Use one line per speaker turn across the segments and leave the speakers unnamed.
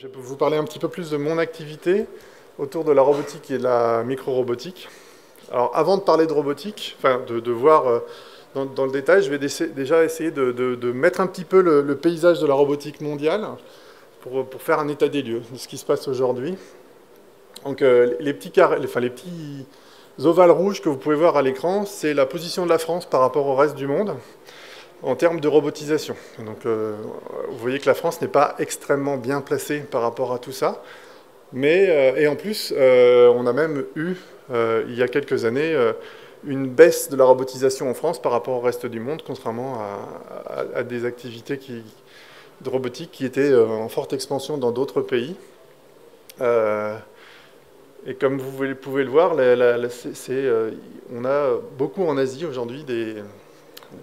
Je vais vous parler un petit peu plus de mon activité autour de la robotique et de la micro-robotique. Alors avant de parler de robotique, enfin de, voir euh, dans, le détail, je vais déjà essayer de, mettre un petit peu le, paysage de la robotique mondiale pour, faire un état des lieux de ce qui se passe aujourd'hui. Donc euh, les petits carrés, enfin les petits ovales rouges que vous pouvez voir à l'écran, c'est la position de la France par rapport au reste du monde en termes de robotisation. Donc, euh, vous voyez que la France n'est pas extrêmement bien placée par rapport à tout ça. Mais, euh, et en plus, euh, on a même eu, il y a quelques années, une baisse de la robotisation en France par rapport au reste du monde, contrairement à, des activités de robotique qui étaient en forte expansion dans d'autres pays. et comme vous pouvez le voir, on a beaucoup en Asie aujourd'hui des,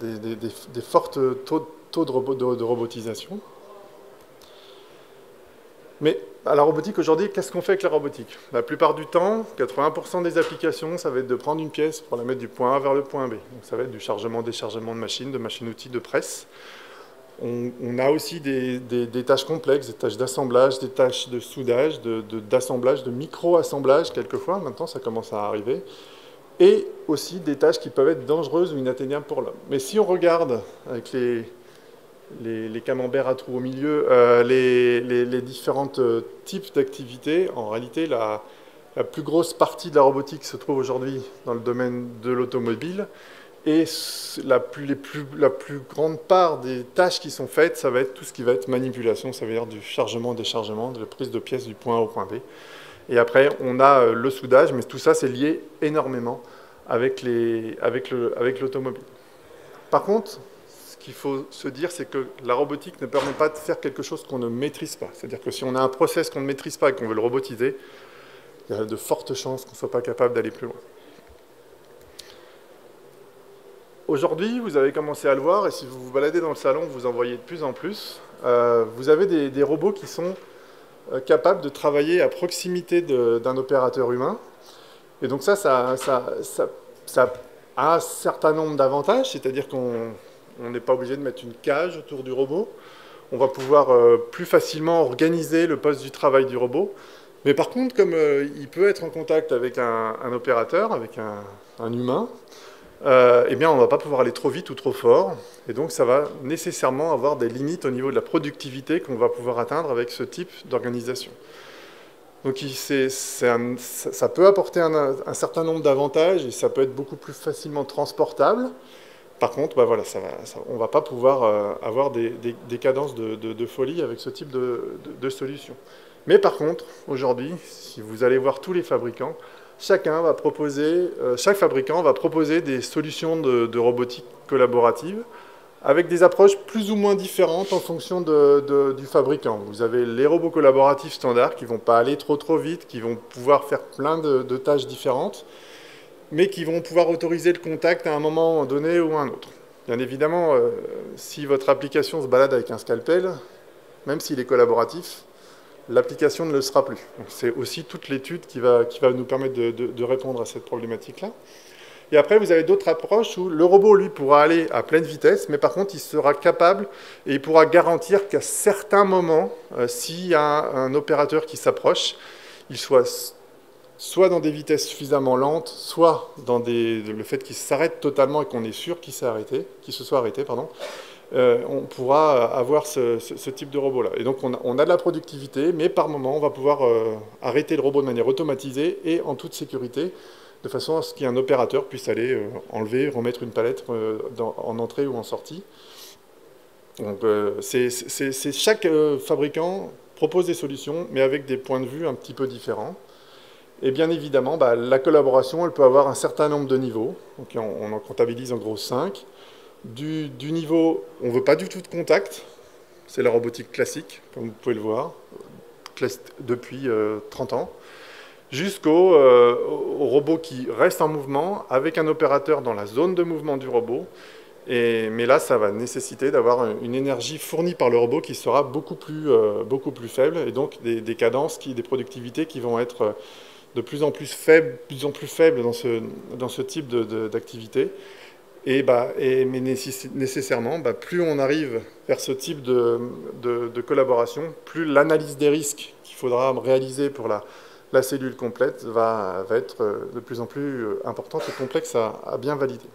des, des, forts taux, de, robotisation. Mais à la robotique aujourd'hui, qu'est-ce qu'on fait avec la robotique? La plupart du temps, 80% des applications, ça va être de prendre une pièce pour la mettre du point A vers le point B. Donc ça va être du chargement, déchargement de machines, de machines-outils, de presse. On, a aussi des, tâches complexes, des tâches d'assemblage, des tâches de soudage, d'assemblage, de micro-assemblage quelquefois. Maintenant, ça commence à arriver et aussi des tâches qui peuvent être dangereuses ou inatteignables pour l'homme. Mais si on regarde avec les, camemberts à trous au milieu, euh, les, les, différents euh, types d'activités, en réalité, la, plus grosse partie de la robotique se trouve aujourd'hui dans le domaine de l'automobile. Et la plus grande part des tâches qui sont faites, ça va être tout ce qui va être manipulation, ça veut dire du chargement, déchargement, de la prise de pièces du point A au point B. Et après, on a euh, le soudage, mais tout ça, c'est lié énormément avec l'automobile. Par contre, ce qu'il faut se dire, c'est que la robotique ne permet pas de faire quelque chose qu'on ne maîtrise pas. C'est-à-dire que si on a un process qu'on ne maîtrise pas et qu'on veut le robotiser, il y a de fortes chances qu'on ne soit pas capable d'aller plus loin. Aujourd'hui, vous avez commencé à le voir, et si vous vous baladez dans le salon, vous en voyez de plus en plus. Euh, vous avez des robots qui sont capable de travailler à proximité d'un opérateur humain. Et donc ça, ça, a un certain nombre d'avantages, c'est-à-dire qu'on n'est pas obligé de mettre une cage autour du robot. On va pouvoir euh, plus facilement organiser le poste du travail du robot. Mais par contre, comme euh, il peut être en contact avec un, opérateur, avec un humain, euh, eh bien, on ne va pas pouvoir aller trop vite ou trop fort. Et donc, ça va nécessairement avoir des limites au niveau de la productivité qu'on va pouvoir atteindre avec ce type d'organisation. Donc, ça peut apporter un, certain nombre d'avantages et ça peut être beaucoup plus facilement transportable. Par contre, bah voilà, on ne va pas pouvoir euh, avoir des, cadences de, folie avec ce type de solution. Mais par contre, aujourd'hui, si vous allez voir tous les fabricants, chacun va proposer, euh, chaque fabricant va proposer des solutions de, robotique collaborative avec des approches plus ou moins différentes en fonction du fabricant. Vous avez les robots collaboratifs standards qui ne vont pas aller trop trop vite, qui vont pouvoir faire plein de, tâches différentes, mais qui vont pouvoir autoriser le contact à un moment donné ou à un autre. Bien évidemment, euh, si votre application se balade avec un scalpel, même s'il est collaboratif, l'application ne le sera plus. C'est aussi toute l'étude qui va, qui va nous permettre de, répondre à cette problématique-là. Et après, vous avez d'autres approches où le robot, lui, pourra aller à pleine vitesse, mais par contre, il sera capable et il pourra garantir qu'à certains moments, euh, s'il y a un, opérateur qui s'approche, il soit soit dans des vitesses suffisamment lentes, soit dans le fait qu'il s'arrête totalement et qu'on est sûr qu'il s'est se soit arrêté, pardon, euh, on pourra avoir ce, type de robot-là. Et donc on a, de la productivité, mais par moment, on va pouvoir euh, arrêter le robot de manière automatisée et en toute sécurité, de façon à ce qu'un opérateur puisse aller euh, enlever, remettre une palette en entrée ou en sortie. Donc chaque fabricant propose des solutions, mais avec des points de vue un petit peu différents. Et bien évidemment, bah, la collaboration, elle peut avoir un certain nombre de niveaux. Donc on, en comptabilise en gros 5 du, niveau, on ne veut pas du tout de contact, c'est la robotique classique, comme vous pouvez le voir, depuis 30 euh, ans, jusqu'au euh, robot qui reste en mouvement avec un opérateur dans la zone de mouvement du robot. Et, mais là, ça va nécessiter d'avoir une énergie fournie par le robot qui sera beaucoup plus, euh, beaucoup plus faible, et donc des, cadences, qui, des productivités qui vont être de plus en plus faibles, plus en plus faibles dans ce, dans ce type d'activité. Et, bah, mais nécessairement, bah, plus on arrive vers ce type de, collaboration, plus l'analyse des risques qu'il faudra réaliser pour la, la cellule complète va, va, être de plus en plus importante et complexe à, à bien valider.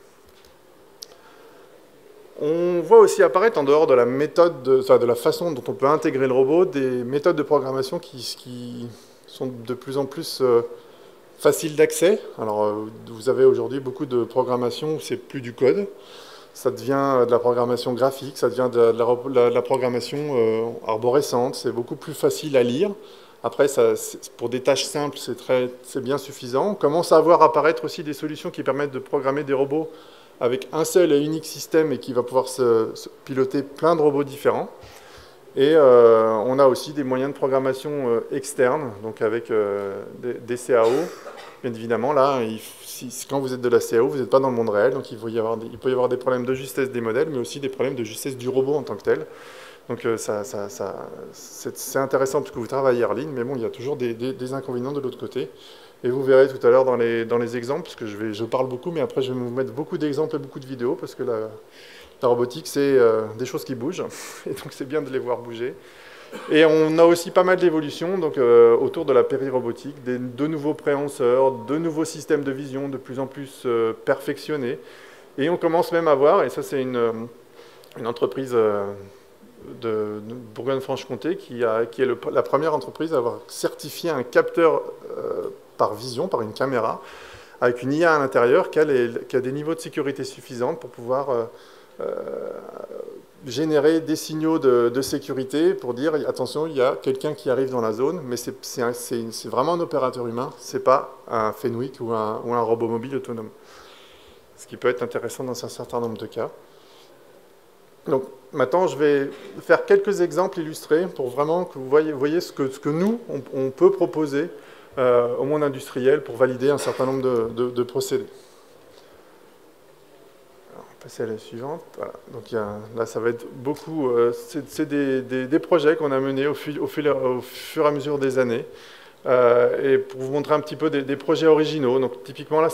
On voit aussi apparaître en dehors de la méthode, de, enfin, de la façon dont on peut intégrer le robot, des méthodes de programmation qui, qui sont de plus en plus euh, faciles d'accès. Alors, euh, vous avez aujourd'hui beaucoup de programmation où c'est plus du code, ça devient de la programmation graphique, ça devient de la, programmation euh, arborescente, c'est beaucoup plus facile à lire. Après, pour des tâches simples, c'est bien suffisant. On commence à voir apparaître aussi des solutions qui permettent de programmer des robots avec un seul et unique système et qui va pouvoir piloter plein de robots différents. Et euh, on a aussi des moyens de programmation euh, externes, donc avec euh, des, CAO. Bien évidemment, là, quand vous êtes de la CAO, vous n'êtes pas dans le monde réel, donc il, peut y avoir des problèmes de justesse des modèles, mais aussi des problèmes de justesse du robot en tant que tel. Donc c'est intéressant parce que vous travaillez en ligne, mais bon, il y a toujours des, inconvénients de l'autre côté. Et vous verrez tout à l'heure dans les, exemples, parce que je, je parle beaucoup, mais après je vais vous mettre beaucoup d'exemples et beaucoup de vidéos, parce que la, la robotique, c'est euh, des choses qui bougent, et donc c'est bien de les voir bouger. Et on a aussi pas mal d'évolutions euh, autour de la péri-robotique, de nouveaux préhenseurs, de nouveaux systèmes de vision de plus en plus euh, perfectionnés. Et on commence même à voir, et ça c'est une, entreprise de, Bourgogne-Franche-Comté qui, est la première entreprise à avoir certifié un capteur par vision, par une caméra, avec une IA à l'intérieur qui, a des niveaux de sécurité suffisants pour pouvoir générer des signaux de, sécurité pour dire attention, il y a quelqu'un qui arrive dans la zone, mais c'est vraiment un opérateur humain, c'est pas un Fenwick ou un, robot mobile autonome. Ce qui peut être intéressant dans un certain nombre de cas. Donc maintenant, je vais faire quelques exemples illustrés pour vraiment que vous voyez, ce, que, nous, on peut proposer euh, au monde industriel pour valider un certain nombre de, procédés. Passer la suivante. Donc là, ça va être beaucoup. Euh, c'est des, projets qu'on a menés au, au, fur et à mesure des années. Euh, et pour vous montrer un petit peu des, projets originaux. Donc typiquement là,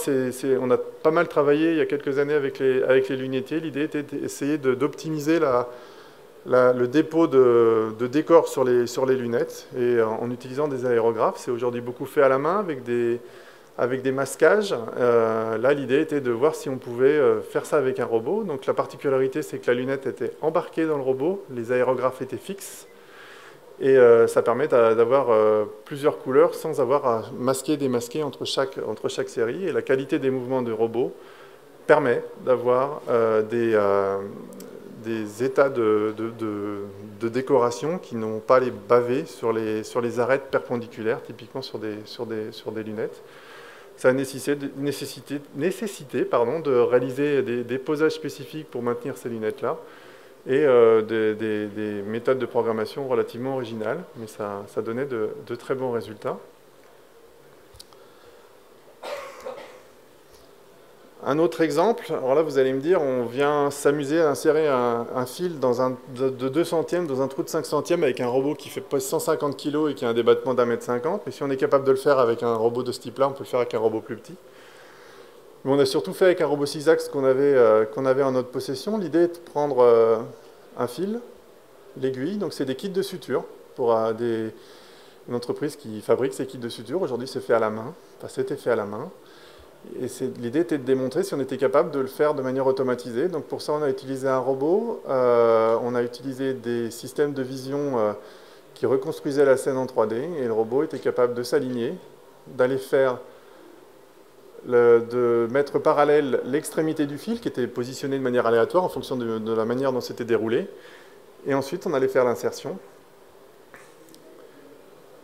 on a pas mal travaillé il y a quelques années avec les, avec les lunetiers. L'idée était d'essayer d'optimiser la, le dépôt de, décors sur les, sur les, lunettes et en, utilisant des aérographes. C'est aujourd'hui beaucoup fait à la main avec des, avec des masquages. Euh, là, l'idée était de voir si on pouvait euh, faire ça avec un robot. Donc la particularité, c'est que la lunette était embarquée dans le robot, les aérographes étaient fixes. Et euh, ça permet d'avoir plusieurs couleurs sans avoir à masquer, démasquer entre chaque, entre chaque série. Et la qualité des mouvements de robot permet d'avoir des, des états de, décoration qui n'ont pas les bavés sur les, sur les arêtes perpendiculaires, typiquement sur des, sur des, sur des lunettes. Ça a nécessité, de réaliser des, posages spécifiques pour maintenir ces lunettes-là et euh, des, méthodes de programmation relativement originales, mais ça donnait de très bons résultats. Un autre exemple, alors là vous allez me dire, on vient s'amuser à insérer un, fil dans un, de 2 centièmes dans un trou de 5 centièmes avec un robot qui fait 150 kg et qui a un débattement d'un mètre 50. Mais si on est capable de le faire avec un robot de ce type-là, on peut le faire avec un robot plus petit. Mais on a surtout fait avec un robot 6 axes qu'on avait, euh, qu'on avait en notre possession. L'idée est de prendre euh, un fil, l'aiguille, donc c'est des kits de suture pour euh, des, une entreprise qui fabrique ces kits de suture. Aujourd'hui c'est fait à la main, c'était fait à la main. Et l'idée était de démontrer si on était capable de le faire de manière automatisée. Donc pour ça, on a utilisé un robot, euh, on a utilisé des systèmes de vision euh, qui reconstruisaient la scène en 3D, et le robot était capable de s'aligner, d'aller faire, de mettre parallèle l'extrémité du fil qui était positionné de manière aléatoire en fonction de la manière dont c'était déroulé, et ensuite on allait faire l'insertion.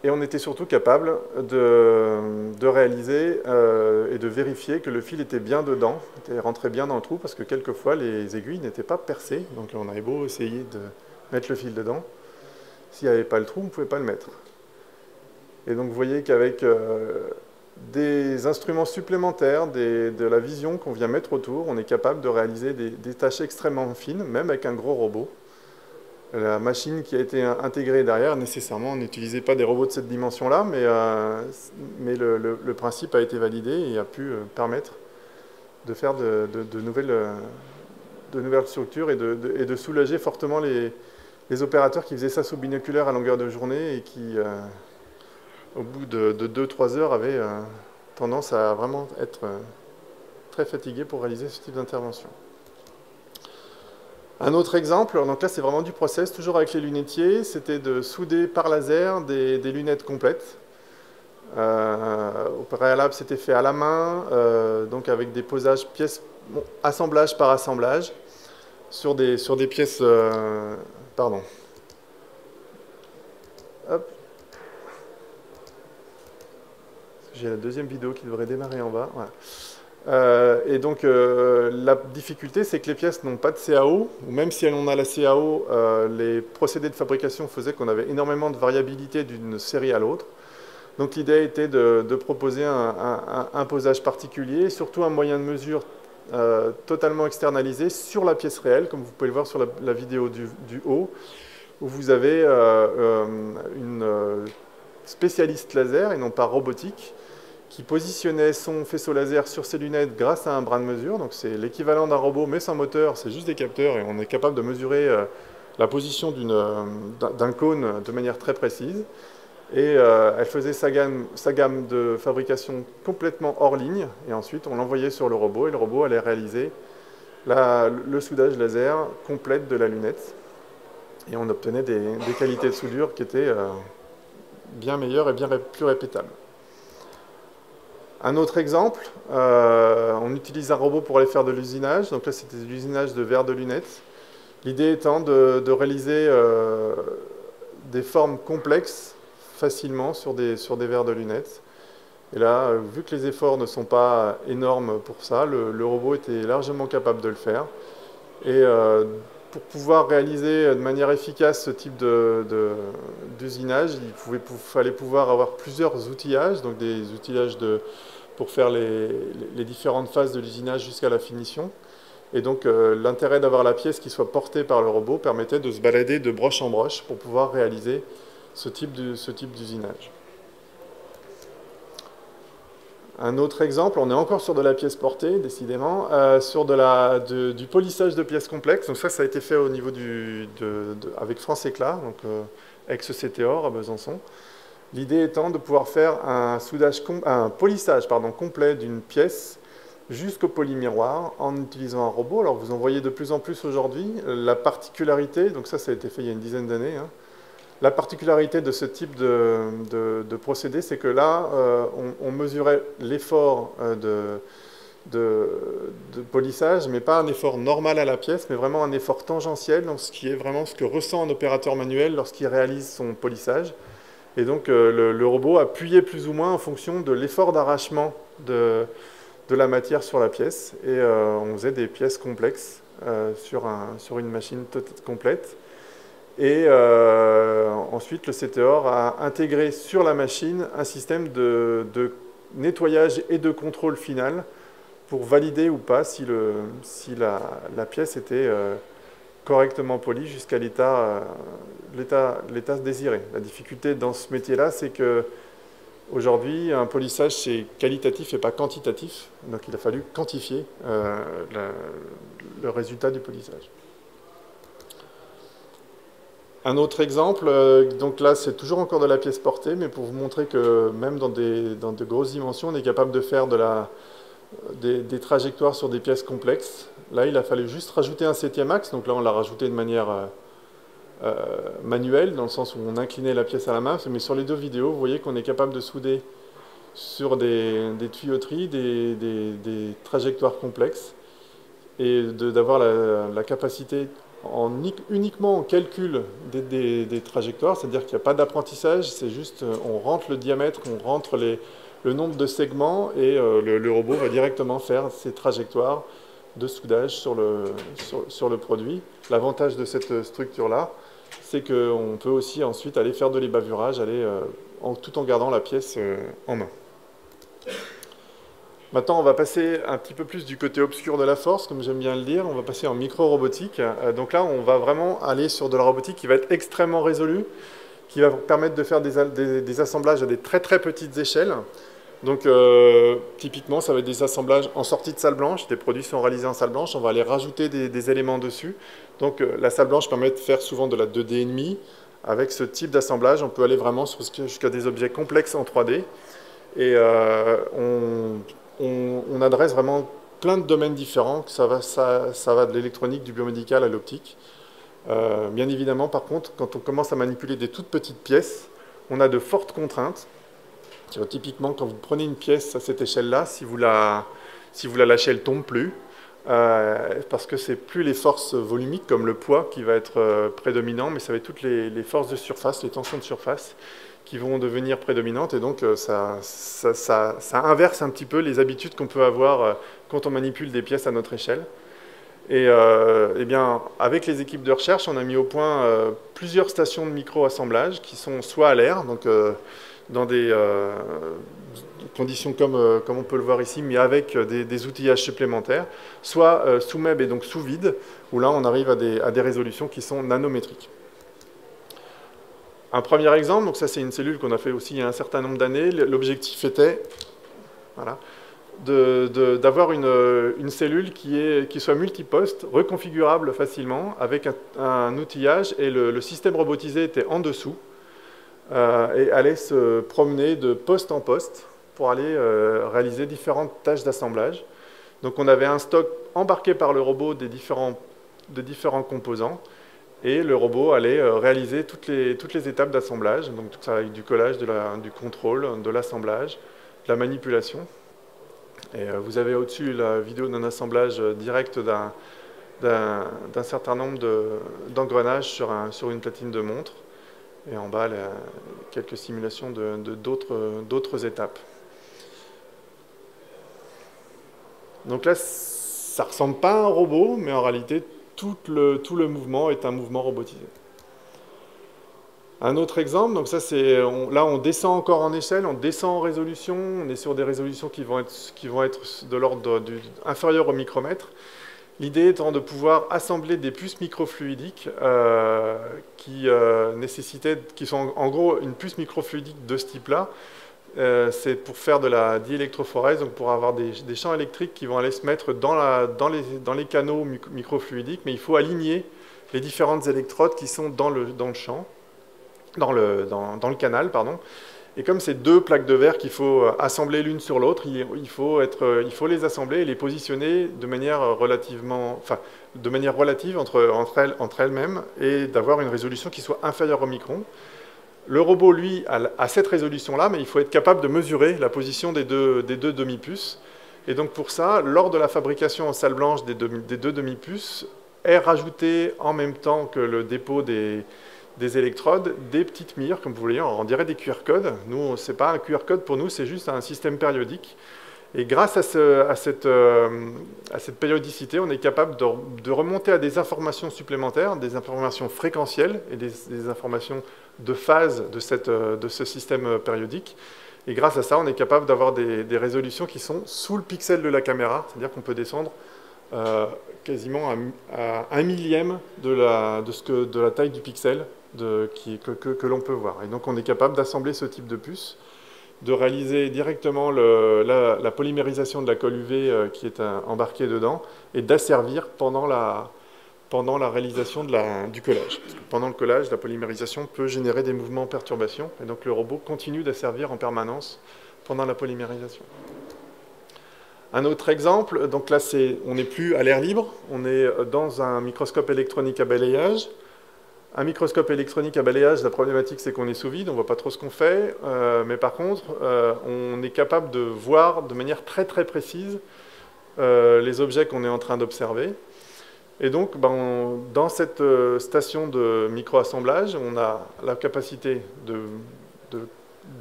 Et on était surtout capable de, réaliser euh, et de vérifier que le fil était bien dedans, était rentré bien dans le trou, parce que quelquefois les aiguilles n'étaient pas percées. Donc on avait beau essayer de mettre le fil dedans, s'il n'y avait pas le trou, on ne pouvait pas le mettre. Et donc vous voyez qu'avec euh, des instruments supplémentaires, de la vision qu'on vient mettre autour, on est capable de réaliser des tâches extrêmement fines, même avec un gros robot la machine qui a été intégrée derrière, nécessairement, on n'utilisait pas des robots de cette dimension-là, mais, euh, le, principe a été validé et a pu euh, permettre de faire de, nouvelles, de nouvelles structures et de, soulager fortement les, opérateurs qui faisaient ça sous binoculaire à longueur de journée et qui, au bout de 2-3 heures, avaient tendance à vraiment être très fatigués pour réaliser ce type d'intervention. Un autre exemple, donc là c'est vraiment du process, toujours avec les lunetiers, c'était de souder par laser des, lunettes complètes. Euh, au préalable, c'était fait à la main, euh, donc avec des posages pièces, assemblage par assemblage, sur des, sur des pièces. Euh, pardon. Hop. J'ai la deuxième vidéo qui devrait démarrer en bas. Voilà. Euh, et donc, euh, la difficulté, c'est que les pièces n'ont pas de CAO, ou même si elles en a la CAO, euh, les procédés de fabrication faisaient qu'on avait énormément de variabilité d'une série à l'autre. Donc, l'idée était de, proposer un, posage particulier, surtout un moyen de mesure totalement externalisé sur la pièce réelle, comme vous pouvez le voir sur la, vidéo du, du, haut, où vous avez une spécialiste laser et non pas robotique qui positionnait son faisceau laser sur ses lunettes grâce à un bras de mesure. Donc c'est l'équivalent d'un robot mais sans moteur, c'est juste des capteurs et on est capable de mesurer euh, la position euh, d'un cône de manière très précise. Et euh, elle faisait sa gamme, de fabrication complètement hors ligne et ensuite on l'envoyait sur le robot et le robot allait réaliser le soudage laser complète de la lunette. Et on obtenait des qualités de soudure qui étaient bien meilleures et bien plus répétables. Un autre exemple, euh, on utilise un robot pour aller faire de l'usinage. Donc là, c'était de l'usinage de verres de lunettes. L'idée étant de, réaliser euh, des formes complexes facilement sur des, sur des verres de lunettes. Et là, euh, vu que les efforts ne sont pas énormes pour ça, le, robot était largement capable de le faire. Pour pouvoir réaliser de manière efficace ce type d'usinage, il fallait pouvoir avoir plusieurs outillages, donc des outillages pour faire les, différentes phases de l'usinage jusqu'à la finition. Et donc euh, l'intérêt d'avoir la pièce qui soit portée par le robot permettait de se balader de broche en broche pour pouvoir réaliser ce type d'usinage. Un autre exemple, on est encore sur de la pièce portée, décidément, euh, sur de du polissage de pièces complexes. Donc ça, ça a été fait au niveau du, avec France Éclat, donc euh, ex-CTOR à Besançon. L'idée étant de pouvoir faire un polissage pardon, complet d'une pièce jusqu'au polymiroir en utilisant un robot. Alors vous en voyez de plus en plus aujourd'hui. La particularité, donc ça, ça a été fait il y a une dizaine d'années, hein, la particularité de ce type de, procédé, c'est que là, euh, on, mesurait l'effort euh, de, polissage, mais pas un effort normal à la pièce, mais vraiment un effort tangentiel, donc ce qui est vraiment ce que ressent un opérateur manuel lorsqu'il réalise son polissage. Et donc euh, le, robot appuyait plus ou moins en fonction de l'effort d'arrachement de, la matière sur la pièce. Et on faisait des pièces complexes sur, sur une machine complète. Et euh, ensuite, le CTOR a intégré sur la machine un système de, nettoyage et de contrôle final pour valider ou pas si, la, pièce était euh, correctement polie jusqu'à euh, l'état désiré. La difficulté dans ce métier-là, c'est que aujourd'hui, un polissage, c'est qualitatif et pas quantitatif. Donc il a fallu quantifier le résultat du polissage. Un autre exemple, euh, donc là c'est toujours encore de la pièce portée, mais pour vous montrer que même dans, des, dans de grosses dimensions, on est capable de faire de la, des, trajectoires sur des pièces complexes. Là il a fallu juste rajouter un septième axe, donc là on l'a rajouté de manière euh, euh, manuelle, dans le sens où on inclinait la pièce à la main, mais sur les deux vidéos, vous voyez qu'on est capable de souder sur des, tuyauteries, des, trajectoires complexes, et d'avoir la, la capacité uniquement en calcul des, trajectoires, c'est-à-dire qu'il n'y a pas d'apprentissage, c'est juste euh, on rentre le diamètre, on rentre le nombre de segments et euh, le, robot va directement faire ses trajectoires de soudage sur le, produit. L'avantage de cette structure-là, c'est qu'on peut aussi ensuite aller faire de l'ébavurage, aller, euh, tout en gardant la pièce en main. Maintenant, on va passer un petit peu plus du côté obscur de la force, comme j'aime bien le dire. On va passer en micro-robotique. Euh, donc là, on va vraiment aller sur de la robotique qui va être extrêmement résolue, qui va permettre de faire des, assemblages à des très très petites échelles. Donc euh, typiquement, ça va être des assemblages en sortie de salle blanche, des produits sont réalisés en salle blanche, on va aller rajouter des, éléments dessus. Donc euh, la salle blanche permet de faire souvent de la 2D Avec ce type d'assemblage, on peut aller vraiment jusqu'à des objets complexes en 3D. Et on, adresse vraiment plein de domaines différents, ça va, ça, va de l'électronique, du biomédical à l'optique. bien évidemment, par contre, quand on commence à manipuler des toutes petites pièces, on a de fortes contraintes typiquement, quand vous prenez une pièce à cette échelle-là, si, vous la, si vous la lâchez, elle tombe plus. Euh, parce que c'est plus les forces volumiques comme le poids qui va être euh, prédominant, mais ça va être toutes les, forces de surface, les tensions de surface qui vont devenir prédominantes et donc euh, ça, inverse un petit peu les habitudes qu'on peut avoir quand on manipule des pièces à notre échelle. Et, eh bien, avec les équipes de recherche, on a mis au point plusieurs stations de micro-assemblage qui sont soit à l'air, donc dans des euh, conditions comme, euh, comme on peut le voir ici, mais avec des, outillages supplémentaires, soit euh, sous MEB et donc sous vide, où là on arrive à des résolutions qui sont nanométriques. Un premier exemple, ça c'est une cellule qu'on a fait aussi il y a un certain nombre d'années, l'objectif était voilà, d'avoir une, cellule qui, soit multiposte, reconfigurable facilement, avec un, outillage, et le système robotisé était en dessous, euh, et aller se promener de poste en poste pour aller euh, réaliser différentes tâches d'assemblage. Donc on avait un stock embarqué par le robot des différents, de différents composants et le robot allait euh, réaliser toutes les, toutes les étapes d'assemblage, donc tout ça avec du collage, de la, du contrôle, de l'assemblage, de la manipulation. Et vous avez au-dessus la vidéo d'un assemblage direct d'un certain nombre d'engrenages sur, sur une platine de montre. Et en bas, quelques simulations de d'autres étapes. Donc là, ça ressemble pas à un robot, mais en réalité, tout le, tout le mouvement est un mouvement robotisé. Un autre exemple, donc ça c'est, là on descend encore en échelle, on descend en résolution, on est sur des résolutions qui vont être, qui vont être de l'ordre inférieur au micromètre. L'idée étant de pouvoir assembler des puces microfluidiques euh, qui euh, nécessitaient, qui sont en gros une puce microfluidique de ce type-là. Euh, c'est pour faire de la diélectrophorèse, donc pour avoir des, champs électriques qui vont aller se mettre dans, les, canaux microfluidiques, mais il faut aligner les différentes électrodes qui sont dans le, champ, dans le, canal, pardon. Et comme c'est deux plaques de verre qu'il faut euh, assembler l'une sur l'autre, il, faut euh, il faut les assembler et les positionner de manière relativement, enfin, de manière relative entre, entre elles-mêmes et d'avoir une résolution qui soit inférieure au micron. Le robot, lui, a, cette résolution-là, mais il faut être capable de mesurer la position des deux, demi-puces. Et donc pour ça, lors de la fabrication en salle blanche des, deux demi-puces, est rajouté en même temps que le dépôt des, des électrodes, des petites mires, comme vous voyez, on dirait des QR codes. Nous, ce n'est pas un QR code pour nous, c'est juste un système périodique. Et grâce à, euh, cette, périodicité, on est capable de, remonter à des informations supplémentaires, des informations fréquentielles et des, informations de phase euh, de, ce système périodique. Et grâce à ça, on est capable d'avoir des, résolutions qui sont sous le pixel de la caméra, c'est-à-dire qu'on peut descendre euh, quasiment à, un millième de la taille du pixel que, l'on peut voir. Et donc on est capable d'assembler ce type de puce, de réaliser directement la, polymérisation de la colle UV euh, qui est embarquée dedans et d'asservir pendant la, pendant la réalisation de du collage. pendant le collage, la polymérisation peut générer des mouvements en perturbation et donc le robot continue d'asservir en permanence pendant la polymérisation. Un autre exemple, donc là on n'est plus à l'air libre, on est dans un microscope électronique à balayage un microscope électronique à balayage, la problématique c'est qu'on est sous vide, on ne voit pas trop ce qu'on fait, euh, mais par contre, euh, on est capable de voir de manière très très précise euh, les objets qu'on est en train d'observer. Et donc, ben, dans cette station de micro-assemblage, on a la capacité de,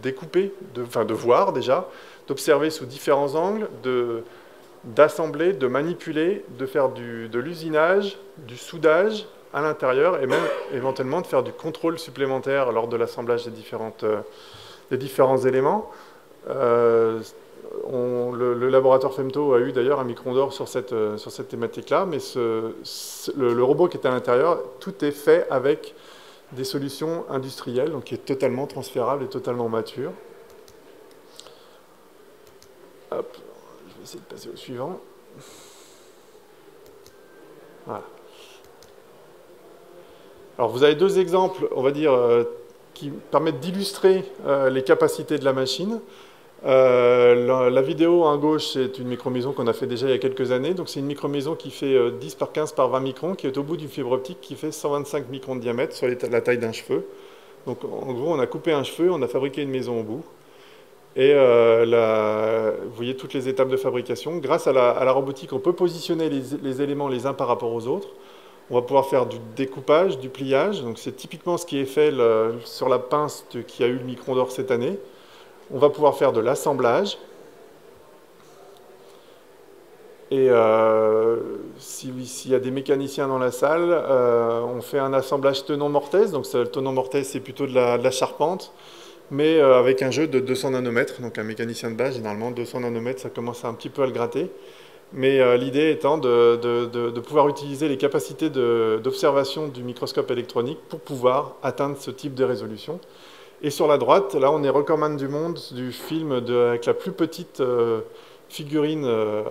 découper, de, enfin de voir déjà, d'observer sous différents angles, d'assembler, de, manipuler, de faire de l'usinage, du soudage, à l'intérieur et même éventuellement de faire du contrôle supplémentaire lors de l'assemblage des, euh, différents éléments. Euh, le, laboratoire Femto a eu d'ailleurs un micro d'or sur cette, euh, thématique-là, mais le, robot qui est à l'intérieur, tout est fait avec des solutions industrielles, donc qui est totalement transférable et totalement mature. Je vais essayer de passer au suivant. Voilà. Alors vous avez deux exemples, on va dire, euh, qui permettent d'illustrer euh, les capacités de la machine. Euh, la, vidéo en gauche, c'est une micro-maison qu'on a fait déjà il y a quelques années. Donc c'est une micro-maison qui fait 10 par 15 par 20 microns, qui est au bout d'une fibre optique qui fait 125 microns de diamètre sur la taille d'un cheveu. Donc en gros, on a coupé un cheveu, on a fabriqué une maison au bout. Et vous voyez toutes les étapes de fabrication. Grâce à la, robotique, on peut positionner les, éléments les uns par rapport aux autres. On va pouvoir faire du découpage, du pliage. Donc c'est typiquement ce qui est fait sur la pince qui a eu le micron d'or cette année. On va pouvoir faire de l'assemblage. Et euh, s'il y a des mécaniciens dans la salle, euh, on fait un assemblage tenon-mortaise. Donc le tenon-mortaise, c'est plutôt de la, charpente, mais euh, avec un jeu de 200 nanomètres. Donc un mécanicien de base, généralement 200 nanomètres, ça commence un petit peu à le gratter mais l'idée étant de, pouvoir utiliser les capacités d'observation du microscope électronique pour pouvoir atteindre ce type de résolution. Et sur la droite, là, on est recordman du monde du film avec la plus petite euh, figurine. Euh,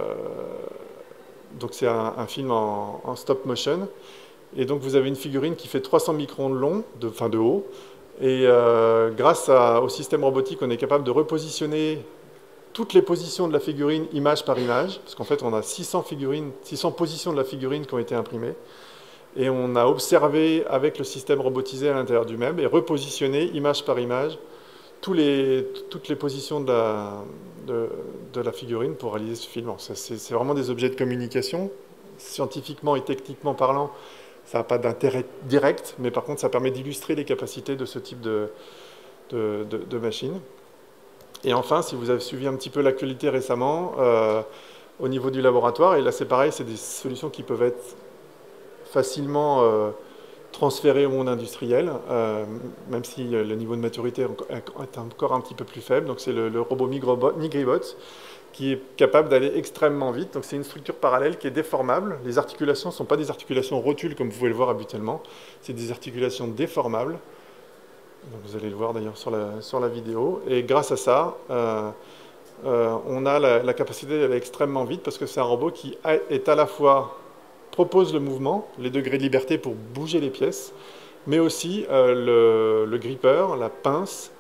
donc c'est un, film en, stop motion. Et donc vous avez une figurine qui fait 300 microns de long, enfin de haut. Et grâce au système robotique, on est capable de repositionner toutes les positions de la figurine image par image, parce qu'en fait on a 600, figurines, 600 positions de la figurine qui ont été imprimées, et on a observé avec le système robotisé à l'intérieur du même, et repositionné image par image toutes les positions de la, figurine pour réaliser ce film. C'est vraiment des objets de communication, scientifiquement et techniquement parlant, ça n'a pas d'intérêt direct, mais par contre ça permet d'illustrer les capacités de ce type de, machine. Et enfin, si vous avez suivi un petit peu l'actualité récemment, euh, au niveau du laboratoire, et là c'est pareil, c'est des solutions qui peuvent être facilement euh, transférées au monde industriel, euh, même si le niveau de maturité est encore un petit peu plus faible. Donc c'est le, robot Migribot qui est capable d'aller extrêmement vite. Donc c'est une structure parallèle qui est déformable. Les articulations ne sont pas des articulations rotules comme vous pouvez le voir habituellement, c'est des articulations déformables vous allez le voir d'ailleurs sur la, vidéo. Et grâce à ça, euh, on a la, capacité d'aller extrêmement vite parce que c'est un robot qui est à la fois propose le mouvement, les degrés de liberté pour bouger les pièces, mais aussi euh, le, gripper, la pince,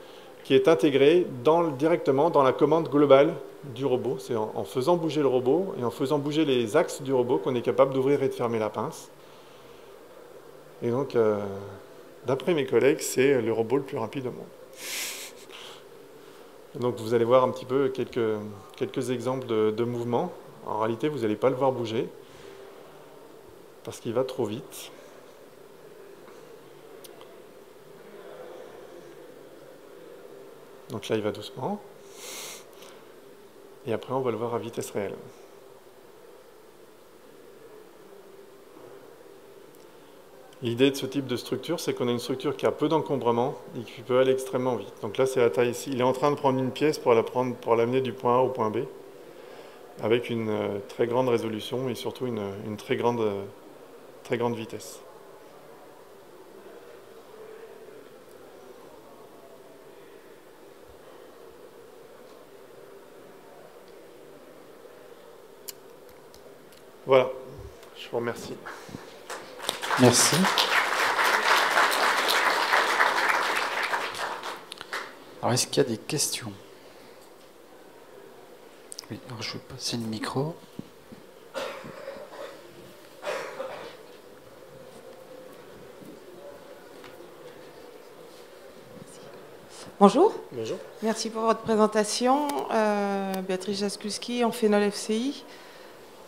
qui est intégré dans, directement dans la commande globale du robot. C'est en, faisant bouger le robot et en faisant bouger les axes du robot qu'on est capable d'ouvrir et de fermer la pince. Et donc, d'après mes collègues, c'est le robot le plus rapide au monde. Donc vous allez voir un petit peu quelques, quelques exemples de, de mouvements. En réalité, vous n'allez pas le voir bouger parce qu'il va trop vite. Donc là, il va doucement. Et après, on va le voir à vitesse réelle. L'idée de ce type de structure, c'est qu'on a une structure qui a peu d'encombrement et qui peut aller extrêmement vite. Donc là, c'est la taille ici. Il est en train de prendre une pièce pour l'amener du point A au point B, avec une euh, très grande résolution et surtout une, très, grande, euh, très grande vitesse. Voilà, je vous remercie.
Merci. Alors, est-ce qu'il y a des questions? Oui, alors je vais passer le micro.
Bonjour.
Bonjour.
Merci pour votre présentation. Euh, Béatrice Jaskulski en Phénol FCI.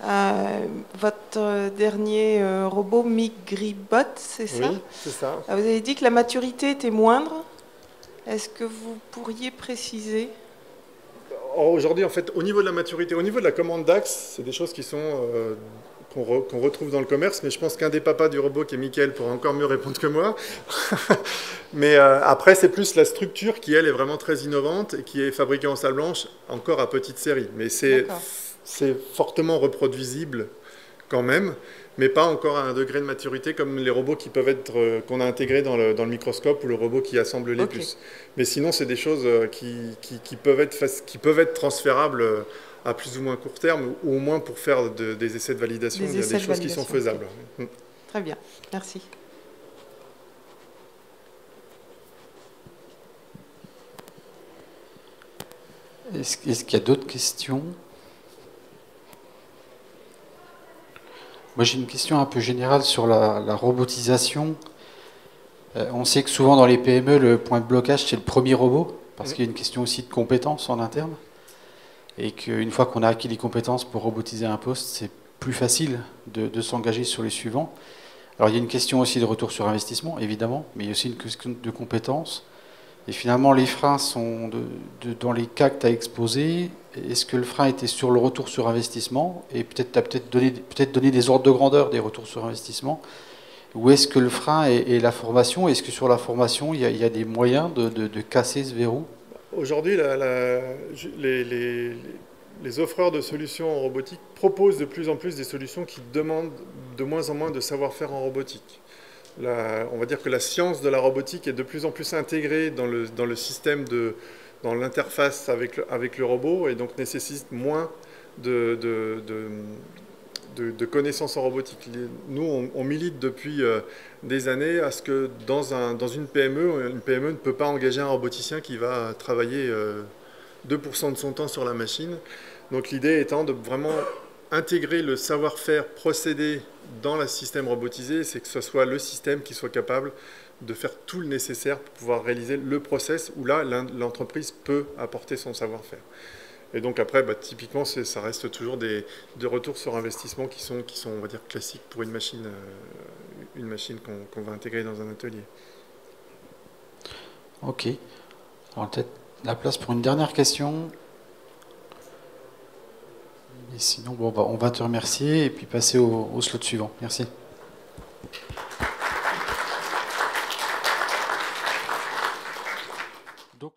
Euh, votre dernier euh, robot Migribot, c'est ça?
Oui, c'est ça.
Ah, vous avez dit que la maturité était moindre. Est-ce que vous pourriez préciser?
Aujourd'hui, en fait, au niveau de la maturité, au niveau de la commande d'axe, c'est des choses qui sont euh, qu'on retrouve dans le commerce, mais je pense qu'un des papas du robot, qui est Mickaël, pourra encore mieux répondre que moi. mais après, c'est plus la structure qui, elle, est vraiment très innovante et qui est fabriquée en salle blanche, encore à petite série. Mais c'est fortement reproduisible quand même, mais pas encore à un degré de maturité comme les robots qui peuvent être euh, qu'on a intégrés dans le, microscope ou le robot qui assemble les puces. Mais sinon, c'est des choses euh, qui, peuvent être, qui peuvent être transférables euh, à plus ou moins court terme, ou au moins pour faire des essais de validation,
des,
il y a des choses qui sont faisables.
Mm. Très bien, merci.
Est-ce qu'il y a d'autres questions? Moi j'ai une question un peu générale sur la, robotisation. Euh, on sait que souvent dans les PME, le point de blocage c'est le premier robot, parce qu'il y a une question aussi de compétences en interne. Et qu'une fois qu'on a acquis les compétences pour robotiser un poste, c'est plus facile de, s'engager sur les suivants. Alors il y a une question aussi de retour sur investissement, évidemment, mais il y a aussi une question de compétences. Et finalement, les freins sont dans les cas que tu as exposés. Est-ce que le frein était sur le retour sur investissement? Et peut-être tu as peut-être donné, peut donné des ordres de grandeur des retours sur investissement. Ou est-ce que le frein est, la formation? Est-ce que sur la formation, il y a, des moyens de, casser ce verrou?
Aujourd'hui, les, offreurs de solutions en robotique proposent de plus en plus des solutions qui demandent de moins en moins de savoir-faire en robotique. On va dire que la science de la robotique est de plus en plus intégrée dans le, système de, dans l'interface avec le, avec le robot et donc nécessite moins de, connaissances en robotique. Nous, on, milite depuis euh, des années à ce que dans, un, dans une PME, une PME ne peut pas engager un roboticien qui va travailler 2% euh, de son temps sur la machine. Donc l'idée étant de vraiment intégrer le savoir-faire procédé dans le système robotisé, c'est que ce soit le système qui soit capable de faire tout le nécessaire pour pouvoir réaliser le process où là, l'entreprise peut apporter son savoir-faire. Et donc après, bah, typiquement, ça reste toujours des, retours sur investissement qui sont, qui sont, on va dire, classiques pour une machine, euh, une machine qu'on va intégrer dans un atelier.
Ok. Alors peut-être la place pour une dernière question. Et sinon, bon, on va te remercier et puis passer au slot suivant. Merci.